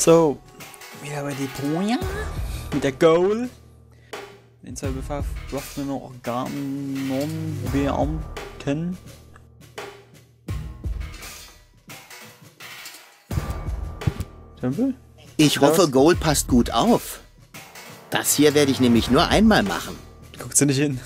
So, wieder bei Deponia mit der Goal. Den zwei bewaffneten Organonbeamten. Tempel? Ich hoffe, Gold passt gut auf. Das hier werde ich nämlich nur einmal machen. Guckt sie nicht hin.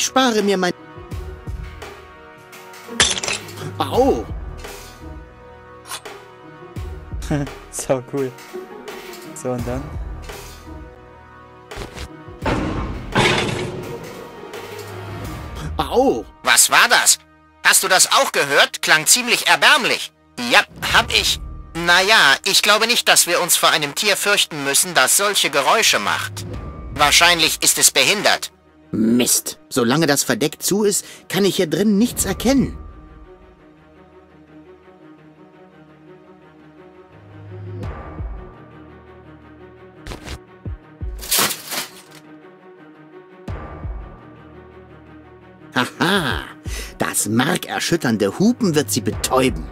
Ich spare mir mein... Au! so cool. So, und dann? Au! Was war das? Hast du das auch gehört? Klang ziemlich erbärmlich. Ja, hab ich. Naja, ich glaube nicht, dass wir uns vor einem Tier fürchten müssen, das solche Geräusche macht. Wahrscheinlich ist es behindert. Mist. Solange das Verdeck zu ist, kann ich hier drin nichts erkennen. Haha, das markerschütternde Hupen wird sie betäuben.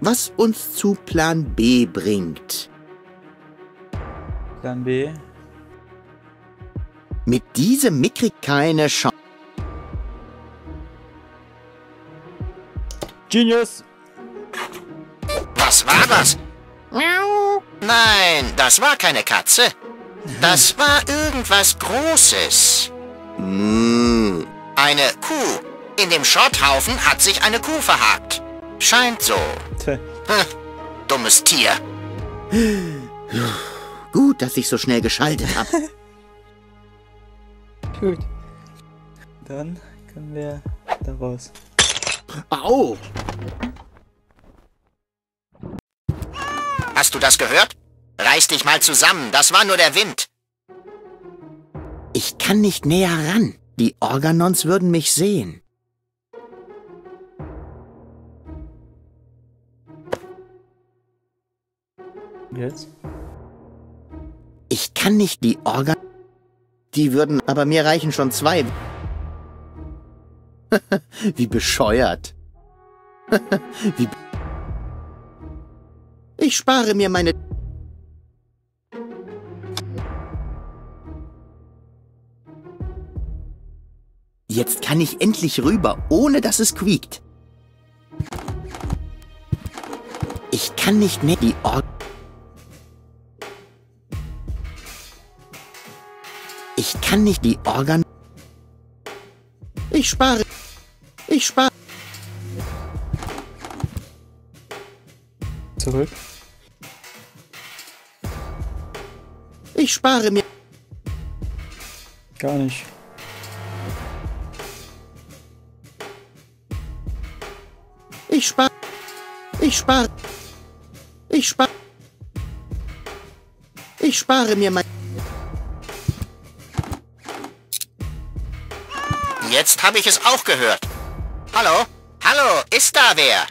Was uns zu Plan B bringt. Plan B? Mit diesem mickrig keine Chance. Genius! Was war das? Nein, das war keine Katze. Das war irgendwas Großes. Mm. Eine Kuh. In dem Schrotthaufen hat sich eine Kuh verhakt. Scheint so. Hm, dummes Tier. Gut, dass ich so schnell geschaltet habe. Gut. Dann können wir da raus. Au! Hast du das gehört? Reiß dich mal zusammen, das war nur der Wind. Ich kann nicht näher ran. Die Organons würden mich sehen. Jetzt? Ich kann nicht die Organ... Die würden... Aber mir reichen schon zwei. Wie bescheuert. Wie... Ich spare mir meine... Jetzt kann ich endlich rüber, ohne dass es quiekt. Ich kann nicht mehr die Or... kann nicht die Organ... Ich spare... Ich spare... Zurück. Ich spare mir... Gar nicht. Ich spare... Ich spare... Ich spare... Ich spare mir mein... Jetzt habe ich es auch gehört. Hallo? Hallo, ist da wer?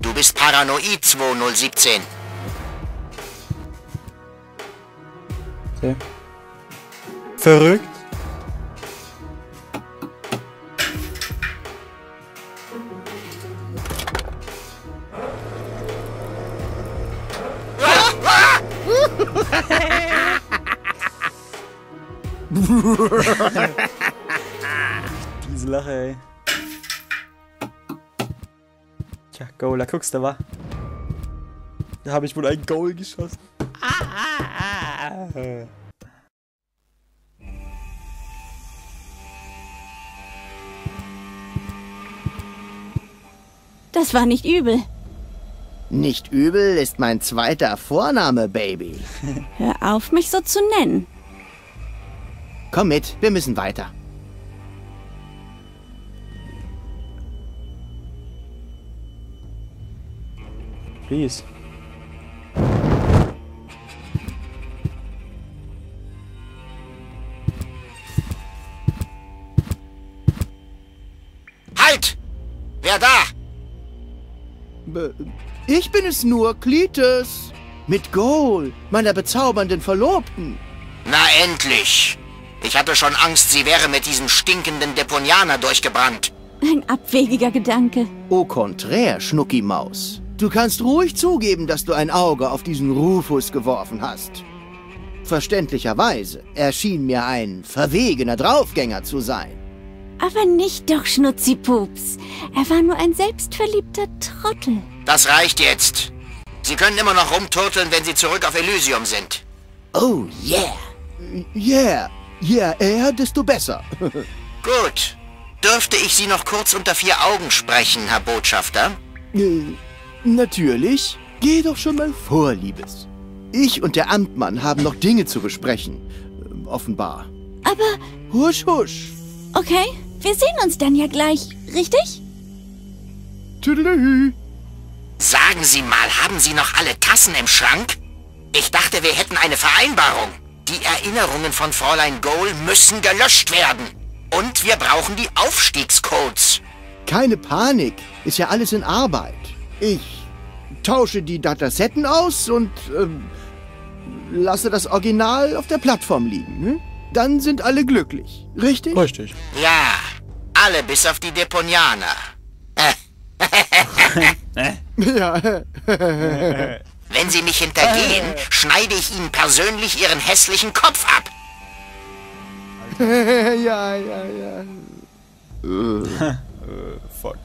Du bist Paranoid 2017. Okay. Verrückt. Goal, da guckst du, wa? Da habe ich wohl ein Goal geschossen. Ah, Das war nicht übel. Nicht übel ist mein zweiter Vorname, Baby. Hör auf, mich so zu nennen. Komm mit, wir müssen weiter. Please. Halt! Wer da? Be ich bin es nur, Klites. Mit Goal, meiner bezaubernden Verlobten. Na endlich! Ich hatte schon Angst, sie wäre mit diesem stinkenden Deponianer durchgebrannt. Ein abwegiger Gedanke. Au contraire, Schnucki Maus. Du kannst ruhig zugeben, dass du ein Auge auf diesen Rufus geworfen hast. Verständlicherweise erschien mir ein verwegener Draufgänger zu sein. Aber nicht doch, Schnutzipups. Er war nur ein selbstverliebter Trottel. Das reicht jetzt. Sie können immer noch rumturteln, wenn Sie zurück auf Elysium sind. Oh, yeah. Yeah. Je yeah, eher, desto besser. Gut. Dürfte ich Sie noch kurz unter vier Augen sprechen, Herr Botschafter? Natürlich. Geh doch schon mal vor, Liebes. Ich und der Amtmann haben noch Dinge zu besprechen. Äh, offenbar. Aber... Husch, husch. Okay, wir sehen uns dann ja gleich, richtig? Tüdelühü. Sagen Sie mal, haben Sie noch alle Tassen im Schrank? Ich dachte, wir hätten eine Vereinbarung. Die Erinnerungen von Fräulein Goal müssen gelöscht werden. Und wir brauchen die Aufstiegscodes. Keine Panik. Ist ja alles in Arbeit. Ich tausche die Datasetten aus und ähm, lasse das Original auf der Plattform liegen. Hm? Dann sind alle glücklich. Richtig? Richtig. Ja, alle bis auf die Deponianer. ja. Wenn Sie mich hintergehen, schneide ich Ihnen persönlich Ihren hässlichen Kopf ab. ja, ja, ja. fuck.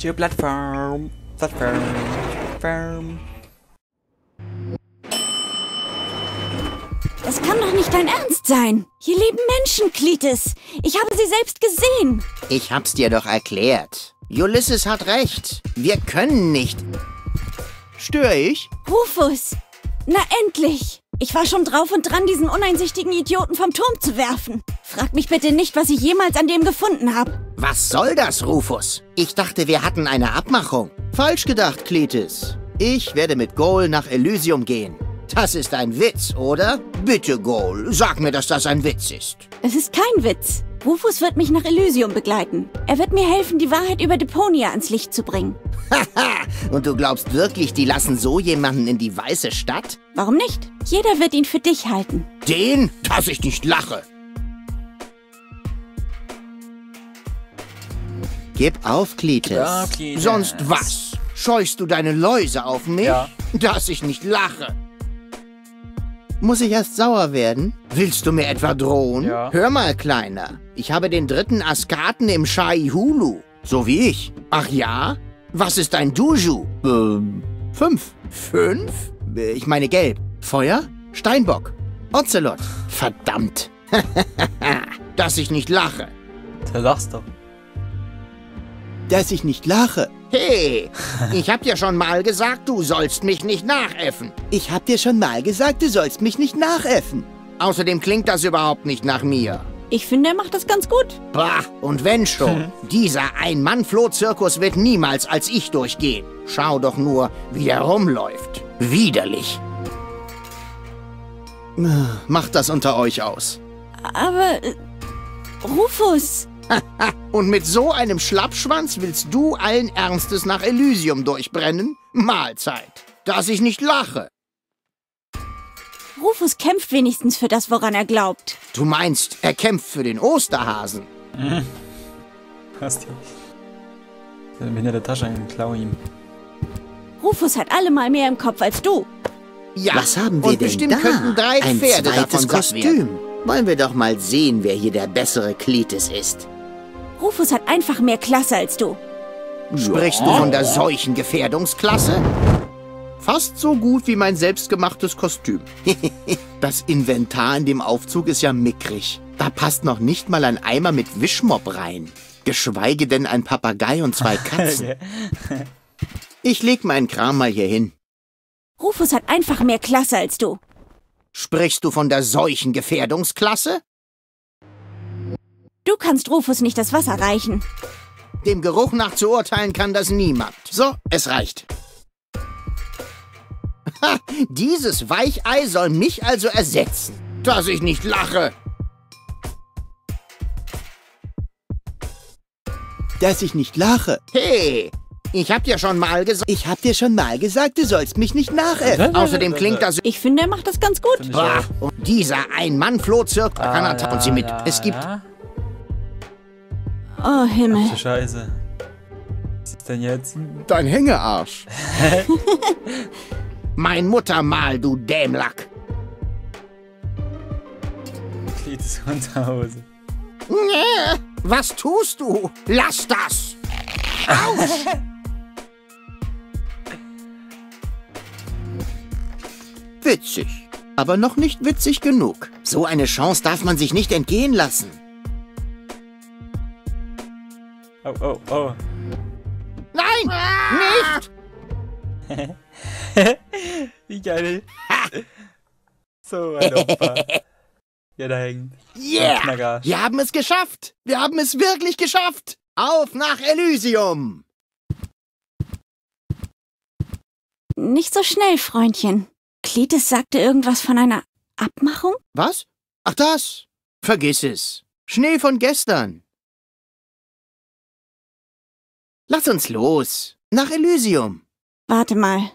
To platform, platform, platform. Das kann doch nicht dein Ernst sein. Hier leben Menschen, Klites. Ich habe sie selbst gesehen. Ich hab's dir doch erklärt. Ulysses hat recht. Wir können nicht. Störe ich? Rufus! Na endlich! Ich war schon drauf und dran, diesen uneinsichtigen Idioten vom Turm zu werfen. Frag mich bitte nicht, was ich jemals an dem gefunden habe. Was soll das, Rufus? Ich dachte, wir hatten eine Abmachung. Falsch gedacht, Cletus. Ich werde mit Goal nach Elysium gehen. Das ist ein Witz, oder? Bitte, Goal, sag mir, dass das ein Witz ist. Es ist kein Witz. Rufus wird mich nach Elysium begleiten. Er wird mir helfen, die Wahrheit über Deponia ans Licht zu bringen. Haha, und du glaubst wirklich, die lassen so jemanden in die weiße Stadt? Warum nicht? Jeder wird ihn für dich halten. Den, dass ich nicht lache. Gib auf, Cletus. Ja, Cletus. Sonst was? Scheuchst du deine Läuse auf mich? Ja. Dass ich nicht lache. Muss ich erst sauer werden? Willst du mir etwa drohen? Ja. Hör mal, Kleiner. Ich habe den dritten Askaten im Shai Hulu. So wie ich. Ach ja? Was ist ein Duju? Ähm, fünf. Fünf? Ich meine gelb. Feuer? Steinbock. Ocelot. Verdammt. Dass ich nicht lache. Der lachst doch. Dass ich nicht lache. Hey, ich hab dir schon mal gesagt, du sollst mich nicht nachäffen. Ich hab dir schon mal gesagt, du sollst mich nicht nachäffen. Außerdem klingt das überhaupt nicht nach mir. Ich finde, er macht das ganz gut. Bah, und wenn schon. Dieser Ein-Mann-Floh-Zirkus wird niemals als ich durchgehen. Schau doch nur, wie der rumläuft. Widerlich. Macht das unter euch aus. Aber... Äh, Rufus! Und mit so einem Schlappschwanz willst du allen Ernstes nach Elysium durchbrennen? Mahlzeit. Dass ich nicht lache. Rufus kämpft wenigstens für das, woran er glaubt. Du meinst, er kämpft für den Osterhasen? Passt ja. Dann bin in der Tasche und klau ihm. Rufus hat allemal mehr im Kopf als du. Ja. Was haben wir Und denn bestimmt da? könnten drei Ein Pferde zweites davon werden. Kostüm. Wollen wir doch mal sehen, wer hier der bessere Kletis ist. Rufus hat einfach mehr Klasse als du. Sprichst du von der Seuchengefährdungsklasse? Fast so gut wie mein selbstgemachtes Kostüm. das Inventar in dem Aufzug ist ja mickrig. Da passt noch nicht mal ein Eimer mit Wischmopp rein. Geschweige denn ein Papagei und zwei Katzen. Ich leg meinen Kram mal hier hin. Rufus hat einfach mehr Klasse als du. Sprichst du von der Seuchengefährdungsklasse? Du kannst Rufus nicht das Wasser reichen. Dem Geruch nach zu urteilen kann das niemand. So, es reicht. Ha, dieses Weichei soll mich also ersetzen. Dass ich nicht lache. Dass ich nicht lache. Hey, ich hab dir schon mal gesagt. Ich hab dir schon mal gesagt, du sollst mich nicht nachäffen. Außerdem klingt das. Ich finde, er macht das ganz gut. Und dieser Ein-Mann-Floh-Zirk, da kann Ah, er tappen sie mit. ja, Es gibt ja. Oh, Himmel. Ach, Scheiße. Was ist denn jetzt? dein Hängearsch. mein Muttermal, du Dämlack. Klites Unterhose. Nee, was tust du? Lass das! Aus! witzig. Aber noch nicht witzig genug. So eine Chance darf man sich nicht entgehen lassen. Oh, oh, oh. Nein! Nicht! Wie geil. so ein Opfer. Ja, da hängt. Yeah! Wir haben es geschafft! Wir haben es wirklich geschafft! Auf nach Elysium! Nicht so schnell, Freundchen. Klites sagte irgendwas von einer Abmachung? Was? Ach das! Vergiss es. Schnee von gestern. Lass uns los. Nach Elysium. Warte mal.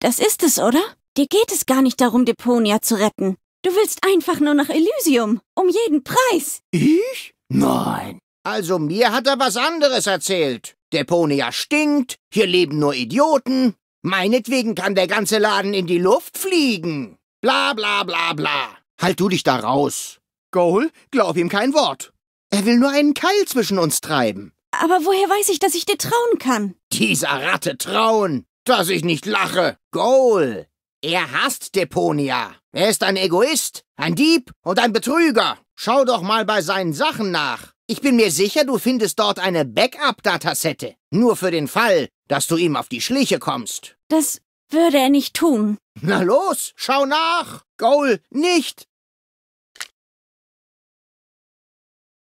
Das ist es, oder? Dir geht es gar nicht darum, Deponia zu retten. Du willst einfach nur nach Elysium. Um jeden Preis. Ich? Nein. Also mir hat er was anderes erzählt. Deponia stinkt, hier leben nur Idioten. Meinetwegen kann der ganze Laden in die Luft fliegen. Bla bla bla bla. Halt du dich da raus. Goal, glaub ihm kein Wort. Er will nur einen Keil zwischen uns treiben. Aber woher weiß ich, dass ich dir trauen kann? Dieser Ratte trauen, dass ich nicht lache. Goal. Er hasst Deponia. Er ist ein Egoist, ein Dieb und ein Betrüger. Schau doch mal bei seinen Sachen nach. Ich bin mir sicher, du findest dort eine Backup-Datasette. Nur für den Fall, dass du ihm auf die Schliche kommst. Das würde er nicht tun. Na los, schau nach. Goal, nicht.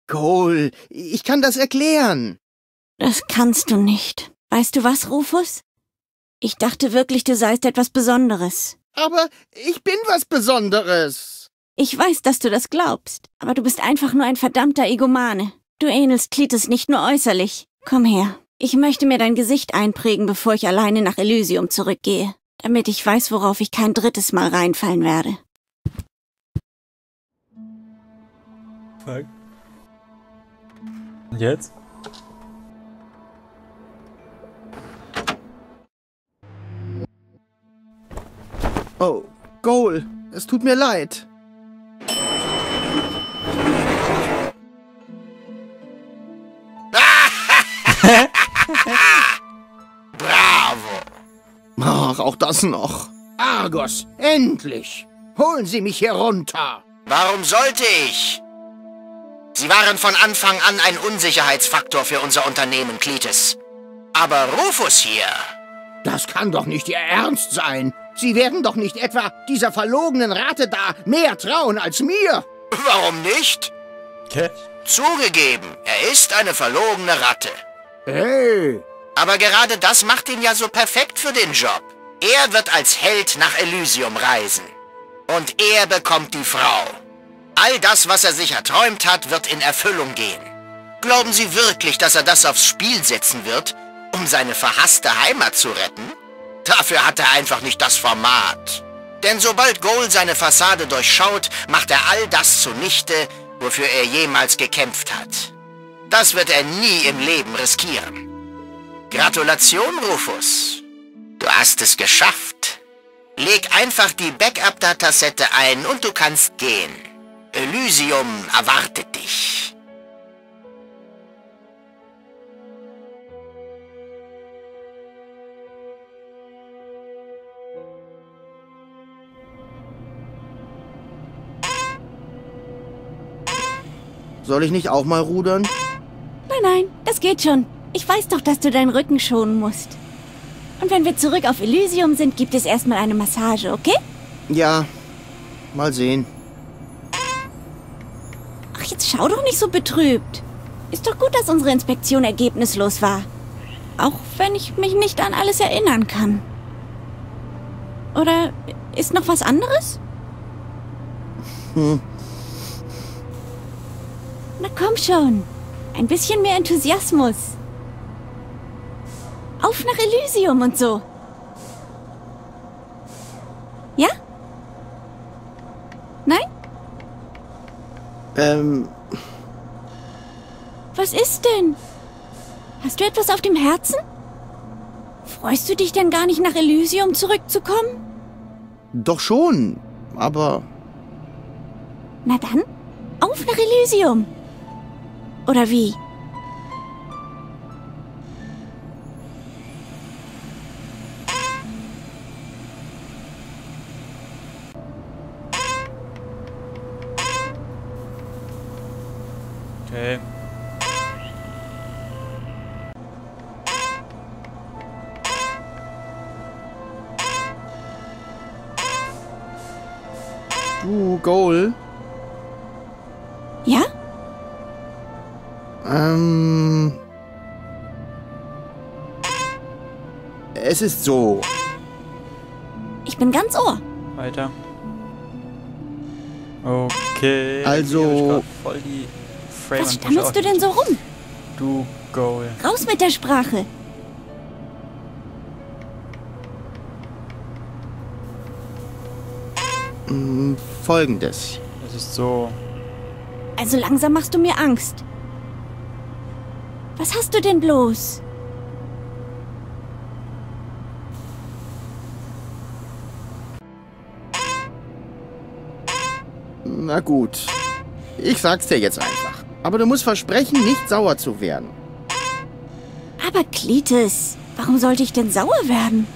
Goal, ich kann das erklären. Das kannst du nicht. Weißt du was, Rufus? Ich dachte wirklich, du seist etwas Besonderes. Aber ich bin was Besonderes. Ich weiß, dass du das glaubst, aber du bist einfach nur ein verdammter Egomane. Du ähnelst Klites nicht nur äußerlich. Komm her. Ich möchte mir dein Gesicht einprägen, bevor ich alleine nach Elysium zurückgehe, damit ich weiß, worauf ich kein drittes Mal reinfallen werde. Fuck. Und jetzt? Oh, Goal, es tut mir leid. Bravo! Ach, auch das noch. Argos, endlich! Holen Sie mich hier runter! Warum sollte ich? Sie waren von Anfang an ein Unsicherheitsfaktor für unser Unternehmen, Klites. Aber Rufus hier... Das kann doch nicht Ihr Ernst sein. Sie werden doch nicht etwa dieser verlogenen Ratte da mehr trauen als mir. Warum nicht? Okay. Zugegeben, er ist eine verlogene Ratte. Hey, Aber gerade das macht ihn ja so perfekt für den Job. Er wird als Held nach Elysium reisen. Und er bekommt die Frau. All das, was er sich erträumt hat, wird in Erfüllung gehen. Glauben Sie wirklich, dass er das aufs Spiel setzen wird, um seine verhasste Heimat zu retten? Dafür hat er einfach nicht das Format. Denn sobald Goal seine Fassade durchschaut, macht er all das zunichte, wofür er jemals gekämpft hat. Das wird er nie im Leben riskieren. Gratulation, Rufus. Du hast es geschafft. Leg einfach die Backup-Datasette ein und du kannst gehen. Elysium erwartet dich. soll ich nicht auch mal rudern? Nein, nein, das geht schon. Ich weiß doch, dass du deinen Rücken schonen musst. Und wenn wir zurück auf Elysium sind, gibt es erstmal eine Massage, okay? Ja, mal sehen. Jetzt schau doch nicht so betrübt. Ist doch gut, dass unsere Inspektion ergebnislos war. Auch wenn ich mich nicht an alles erinnern kann. Oder ist noch was anderes? Hm. Na komm schon. Ein bisschen mehr Enthusiasmus. Auf nach Elysium und so. Ähm, Was ist denn? Hast du etwas auf dem Herzen? Freust du dich denn gar nicht nach Elysium zurückzukommen? doch schon. Aber Na dann, auf nach Elysium. Oder wie? Okay. du, Goal, Ja? ähm... Es ist so. Ich bin ganz Ohr. Weiter. Okay. Also- hier hab ich voll die Frame Was stammelst du denn so rum? Du Goal. Raus mit der Sprache. Hm, Folgendes. Es ist so. Also langsam machst du mir Angst. Was hast du denn bloß? Na gut. Ich sag's dir jetzt einfach. Aber du musst versprechen, nicht sauer zu werden. Aber Klitis, warum sollte ich denn sauer werden?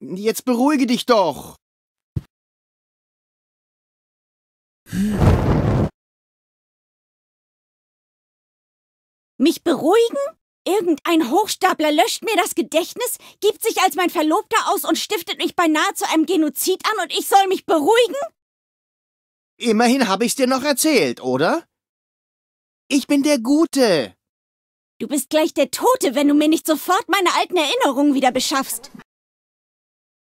Jetzt beruhige dich doch. Mich beruhigen? Irgendein Hochstapler löscht mir das Gedächtnis, gibt sich als mein Verlobter aus und stiftet mich beinahe zu einem Genozid an und ich soll mich beruhigen? Immerhin habe ich's dir noch erzählt, oder? Ich bin der Gute. Du bist gleich der Tote, wenn du mir nicht sofort meine alten Erinnerungen wieder beschaffst.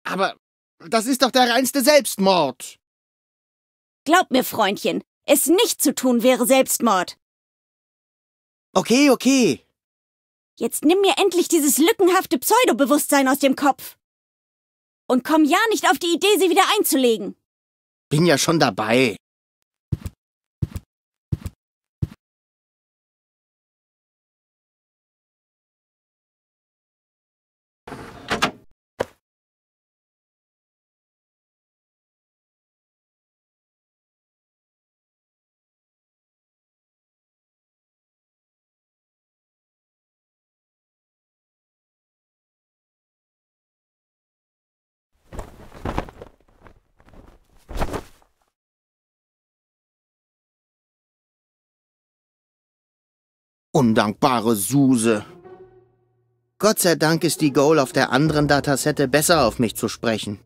Aber das ist doch der reinste Selbstmord. Glaub mir, Freundchen, es nicht zu tun wäre Selbstmord. Okay, okay. Jetzt nimm mir endlich dieses lückenhafte Pseudobewusstsein aus dem Kopf. Und komm ja nicht auf die Idee, sie wieder einzulegen. Bin ja schon dabei. Undankbare Suse. Gott sei Dank ist die Goal auf der anderen Datasette besser auf mich zu sprechen.